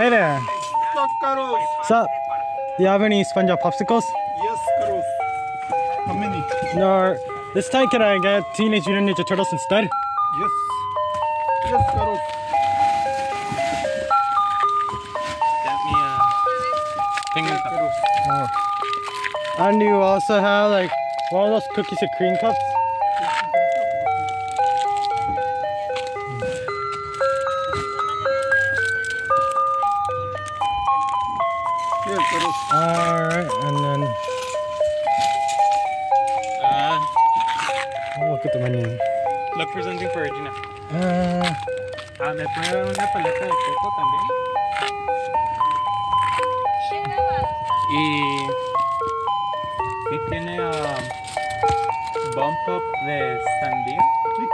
Hey there. Stop, What's up? Do you have any SpongeBob popsicles? Yes, Carlos. How many? No. This time can I get Teenage Mutant Ninja Turtles instead? Yes. Yes, Carlos. Get me a finger cup. Carlos. Oh. And you also have like one of those cookies and cream cups? Yes, Carlos. Alright, and then Uh, look at the menu. look for something for Regina. Uh, Ah, me prueba una paleta de coco también. Y, y tiene um, bump up de sandía. Sí.